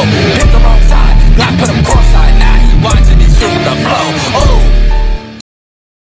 Oh.